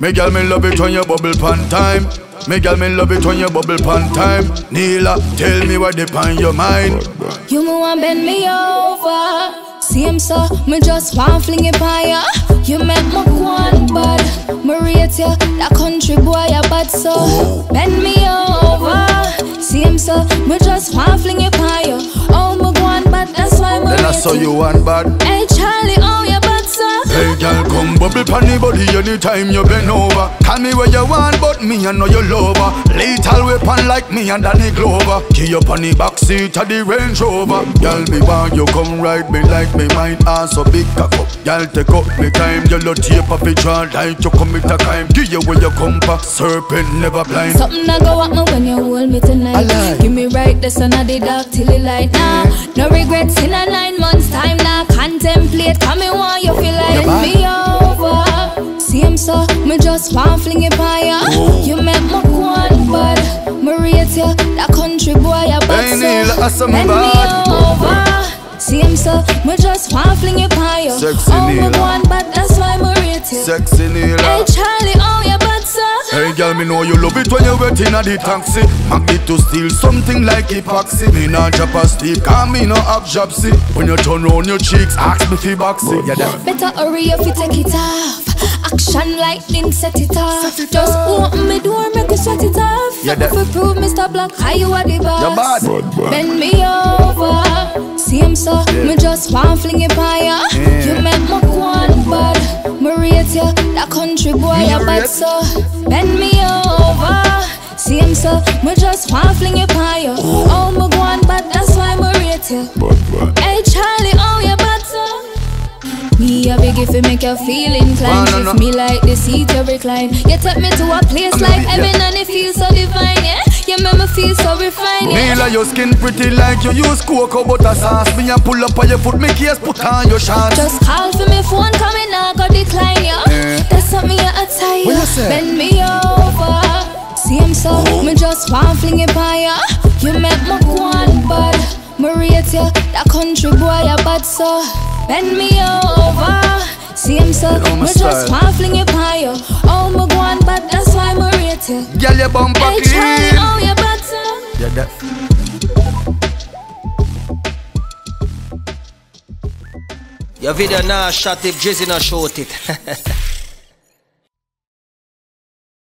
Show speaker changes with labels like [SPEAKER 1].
[SPEAKER 1] Me girl, me love it when you bubble pan time. Me girl, me love it when you bubble pan time. Neelah, tell me what they pan your mind.
[SPEAKER 2] You me want bend me over. Same so, me just want fling it on ya. You make me one bad. Me rate ya, that country boy a bad so. Bend me over. Same so, me just want fling it on ya. Oh me one bad, that's why me
[SPEAKER 1] Then I saw you one bad.
[SPEAKER 2] Hey Charly, oh you bad so.
[SPEAKER 1] Hey girl, come bubble pan the body anytime you bend over. Call me where you want, but me I know you lover. Lethal weapon like me and Danny Glover. Key up on the back seat of the Range Rover. Girl, me want you come ride me like me mind ass so big cock up. Girl, take up me time. You look tape of it, draw like you commit a crime. Give you where you come for. Serpent never blind.
[SPEAKER 2] Something I go at me when you hold me tonight. Give me right the sun of the dark till the light. Nah, no regrets in a nine months time. Nah, contemplate. Come me want you feel like
[SPEAKER 1] Yeah,
[SPEAKER 2] me over. Same so, me just want fling it on ya. You make me one bad. Me rate ya, that country boy a bad
[SPEAKER 1] Hey, Neil, I saw
[SPEAKER 2] so. Bend me over. Same so, me just want fling it on ya.
[SPEAKER 1] Sexy
[SPEAKER 2] oh, me one bad, that's why me rate ya.
[SPEAKER 1] Sexy Neelah.
[SPEAKER 2] Hey Charly,
[SPEAKER 1] Hey girl, me know you love it when you wet in the taxi Magnet to steal something like epoxy Me not drop a sleep, cause me no have jobsy When you turn round your cheeks, ask me fi boxy Yeah, that
[SPEAKER 2] Better hurry up, you take it off. Action lightning, set it off. Just open me door, make you set it off.
[SPEAKER 1] Yeah,
[SPEAKER 2] If
[SPEAKER 1] that-
[SPEAKER 2] you prove Mr. Black, how you are the boss.
[SPEAKER 1] You're bad.
[SPEAKER 2] Bend me over. Same so, me just want fling it on ya.
[SPEAKER 1] Yeah.
[SPEAKER 2] You make me ya, that country boy
[SPEAKER 1] Me
[SPEAKER 2] a bad so. Bend me over. Same so, me just want fling it on ya. Oh, me one bad, that's why me rate ya. Hey Charly, oh you bad so. Me a beg if you make you feel inclined.
[SPEAKER 1] Oh, no, no.
[SPEAKER 2] Me like the seat you recline. You take me to a place
[SPEAKER 1] I'm
[SPEAKER 2] like heaven
[SPEAKER 1] yeah.
[SPEAKER 2] and it feels so divine, yeah. You make me feel so refined, yeah.
[SPEAKER 1] Neelah, your skin pretty like you use cocoa butter sauce Me a pull up on your foot, make case put on your shorts
[SPEAKER 2] Just call for me phone, coming go decline. Yeah. That's something you attire.
[SPEAKER 1] What you?
[SPEAKER 2] Bend me over. Same so, me just want fling it on ya. You make my one bad. Me rate ya, that country boy a bad so. Bend me over. So,
[SPEAKER 1] You know my
[SPEAKER 2] me just want fling it on ya. Oh, me one bad, that's why me rate ya.
[SPEAKER 1] Girl, your bumper
[SPEAKER 2] Hey Charly,
[SPEAKER 1] clean
[SPEAKER 2] oh you bad so.
[SPEAKER 1] Yeah, that
[SPEAKER 3] Your video now shot if Jizzy not shoot it.